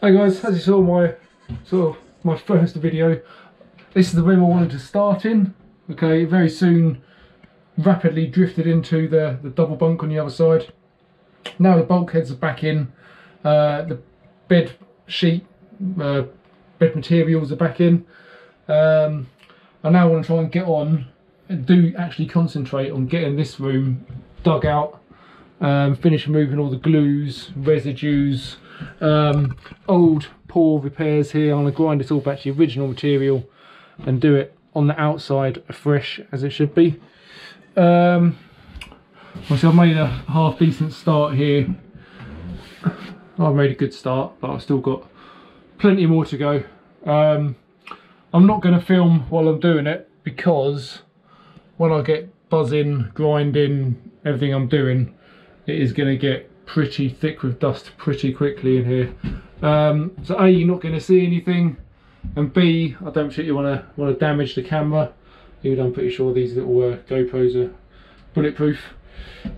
Hey guys, as you saw my sort of my first video, this is the room I wanted to start in. Okay, very soon rapidly drifted into the, the double bunk on the other side. Now the bulkheads are back in, uh, the bed sheet, uh, bed materials are back in. Um, I now want to try and get on and do actually concentrate on getting this room dug out, um, finish removing all the glues, residues, um, old poor repairs here. I'm going to grind it all back to the original material and do it on the outside fresh as it should be. Um, so I've made a half decent start here. I've made a good start, but I've still got plenty more to go. Um, I'm not going to film while I'm doing it because when I get buzzing, grinding, everything I'm doing, it is going to get pretty thick with dust pretty quickly in here. Um, so A, you're not going to see anything, and B, I don't think you want to want to damage the camera. Even I'm pretty sure these little uh, GoPros are bulletproof.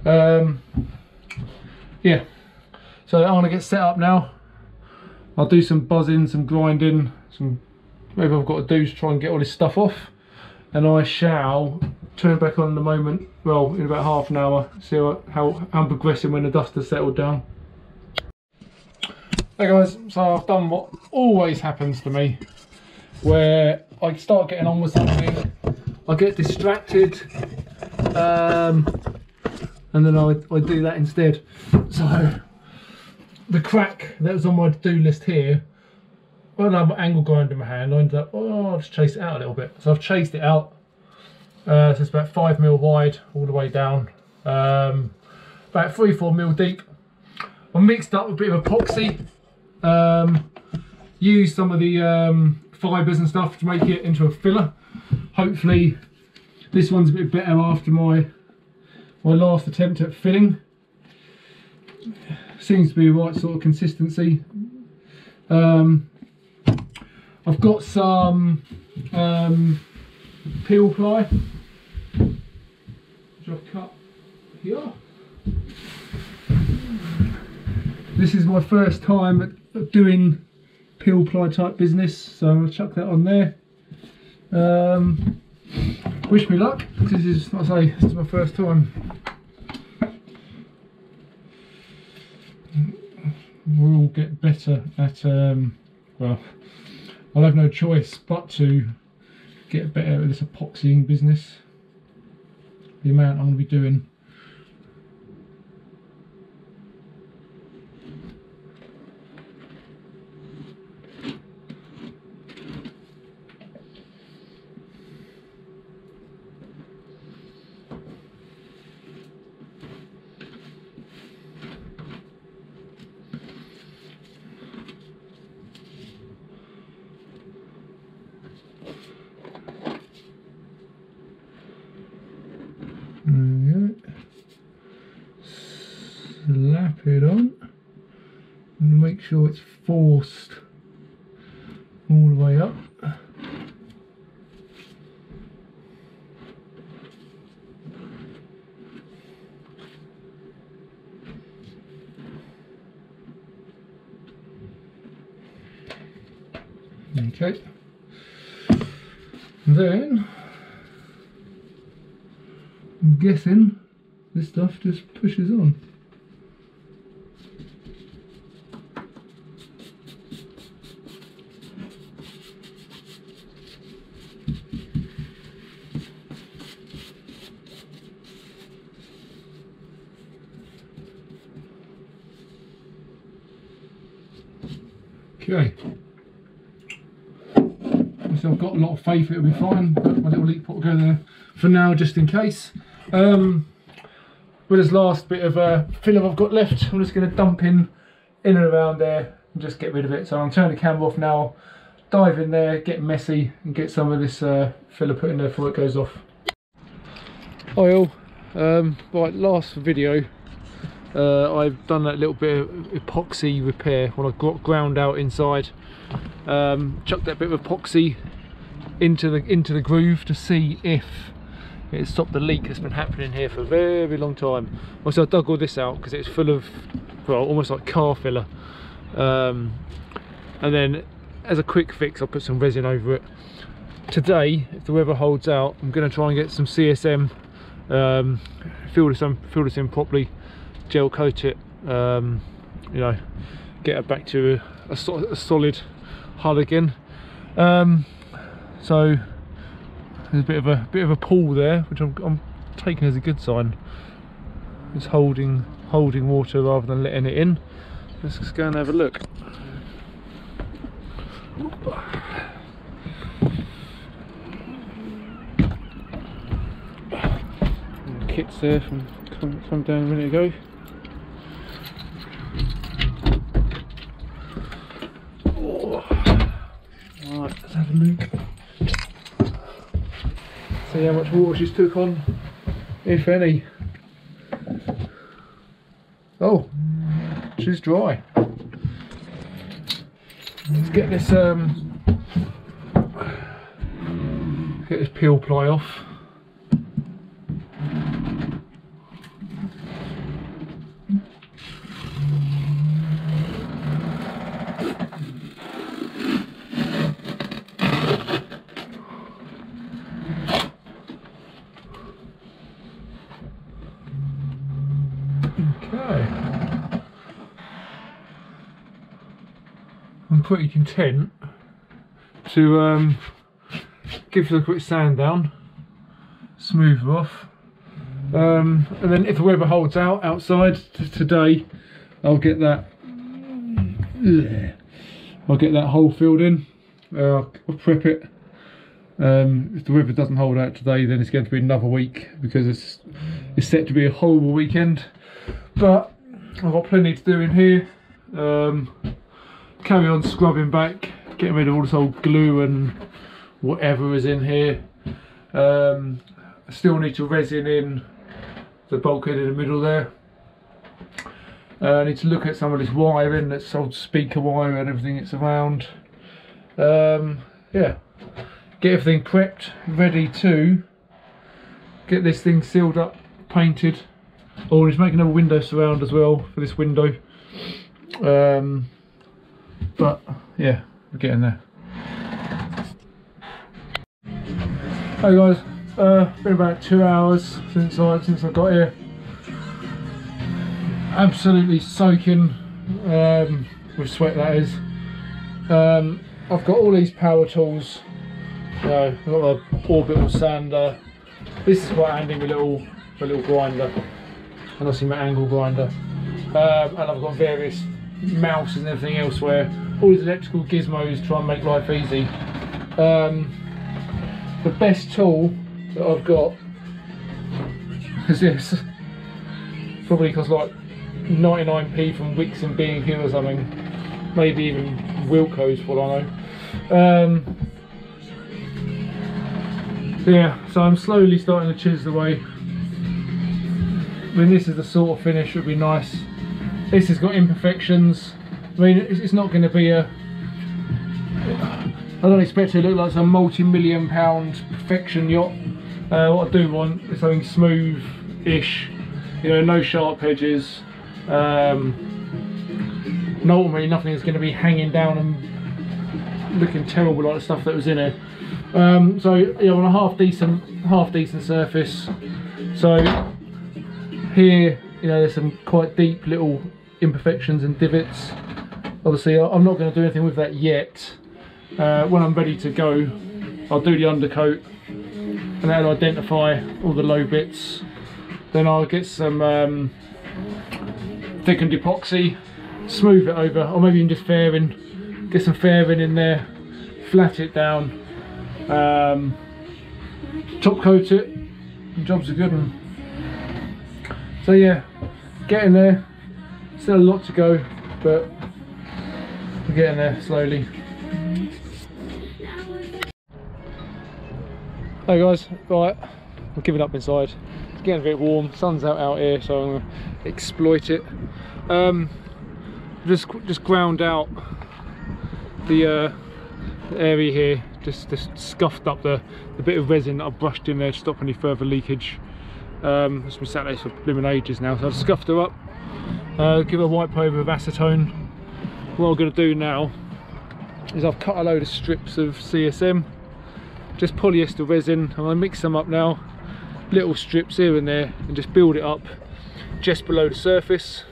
Um, yeah, so I'm gonna get set up now. I'll do some buzzing, some grinding, some maybe I've got to do to try and get all this stuff off, and I shall turn back on in a moment. Well, in about half an hour, see how, how I'm progressing when the dust has settled down. Hey guys, so I've done what always happens to me, where I start getting on with something, I get distracted, um, and then I, I do that instead. So the crack that was on my to-do list here, when I had my angle grinder in my hand, I ended up, oh, I'll just chase it out a little bit. So I've chased it out. Uh, so it's about five mil wide all the way down, um, about three, four mil deep. I mixed up a bit of epoxy, um, used some of the um, fibres and stuff to make it into a filler. Hopefully this one's a bit better after my my last attempt at filling. Seems to be the right sort of consistency. Um, I've got some um, peel ply, which I've cut here. This is my first time at doing peel ply type business, so I'll chuck that on there. Um, wish me luck, this is, I say, this is my first time. We'll get better at, um, well, I'll have no choice but to get better at this epoxying business. The amount I'm going to be doing There Slap it on and make sure it's forced all the way up. Okay. Then I'm guessing this stuff just pushes on. Okay. So I've got a lot of faith it'll be fine, but my little leak pot will go there for now just in case. Um, with this last bit of uh, filler I've got left, I'm just going to dump in in and around there and just get rid of it. So I'm turning the camera off now, dive in there, get messy and get some of this uh, filler put in there before it goes off. Hi um, right last video uh, I've done that little bit of epoxy repair when I got ground out inside. Um, chucked that bit of epoxy into the into the groove to see if it stopped the leak that's been happening here for a very long time. Also I dug all this out because it's full of well almost like car filler. Um, and then as a quick fix I'll put some resin over it today if the weather holds out I'm going to try and get some CSM um, fill this in, fill this in properly gel coat it um, you know get it back to a, a, a solid hull again um, so there's a bit of a bit of a pull there which I'm, I'm taking as a good sign. It's holding holding water rather than letting it in. Let's just go and have a look. Kits there from come, come down a minute ago. Oh. Right, let's have a look see how much water she's took on if any. Oh she's dry. Let's get this um get this peel ply off Okay. I'm pretty content to um, give it a quick sand down, smooth off, um, and then if the weather holds out outside today, I'll get that. I'll get that hole filled in. Uh, I'll prep it. Um, if the weather doesn't hold out today, then it's going to be another week because it's it's set to be a horrible weekend but I've got plenty to do in here um, carry on scrubbing back getting rid of all this old glue and whatever is in here. Um, I still need to resin in the bulkhead in the middle there. Uh, I need to look at some of this wiring that's old speaker wire and everything that's around. Um, yeah. Get everything prepped ready to get this thing sealed up painted. Oh, he's making a window surround as well for this window. Um, but yeah, we're getting there. Hey guys, uh, been about two hours since I since I got here. Absolutely soaking um, with sweat that is. Um, I've got all these power tools. You know, I've got my orbital sander. This is quite handy, my little my little grinder and obviously my angle grinder. Um, and I've got various mouse and everything elsewhere. All these electrical gizmos try and make life easy. Um, the best tool that I've got is this. Probably costs like 99p from Wickes and B&Q or something. Maybe even Wilko's for I know. Um, yeah, so I'm slowly starting to chisel away I mean this is the sort of finish would be nice this has got imperfections. I mean it's not going to be a I don't expect it to look like some multi-million pound perfection yacht. Uh, what I do want is something smooth-ish you know no sharp edges. Um, ultimately nothing is going to be hanging down and looking terrible like the stuff that was in it. Um, so yeah on a half decent half decent surface. So here, you know, there's some quite deep little imperfections and divots. Obviously, I'm not going to do anything with that yet. Uh, when I'm ready to go, I'll do the undercoat and that'll identify all the low bits. Then I'll get some um, thickened epoxy, smooth it over, or maybe even just fairing, get some fairing in there, flat it down, um, top coat it, job's a good one. So yeah, get in there. Still a lot to go, but we're getting there slowly. Hey guys, right, we're giving up inside. It's getting a bit warm, sun's out out here, so I'm gonna exploit it. Um, just just ground out the, uh, area here, just just scuffed up the, the bit of resin that I've brushed in there to stop any further leakage. Um, it's been sat there for blooming ages now, so I've scuffed her up. Uh, give a wipe over with acetone. What I'm going to do now is I've cut a load of strips of CSM, just polyester resin. and gonna mix them up now, little strips here and there, and just build it up just below the surface.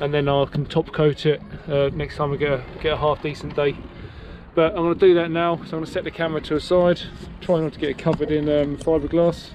And then I can top coat it uh, next time we get a, get a half decent day. But I'm gonna do that now, so I'm gonna set the camera to a side, try not to get it covered in um, fiberglass.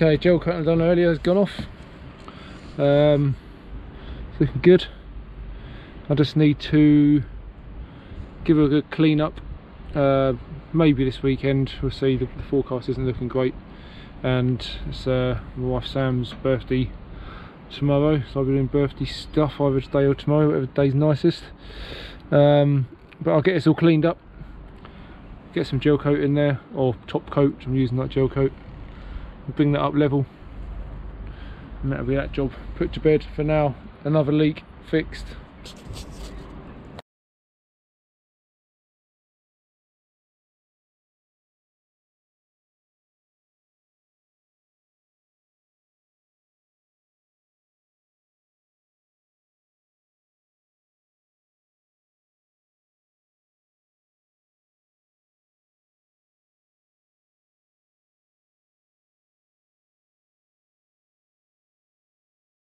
Okay, gel coating done earlier has gone off. Um, it's looking good. I just need to give it a good clean up. Uh, maybe this weekend. We'll see. The, the forecast isn't looking great, and it's uh, my wife Sam's birthday tomorrow, so I'll be doing birthday stuff either today or tomorrow, whatever day's nicest. Um, but I'll get this all cleaned up, get some gel coat in there, or top coat. I'm using that gel coat. Bring that up level, and that'll be that job put to bed for now. Another leak fixed.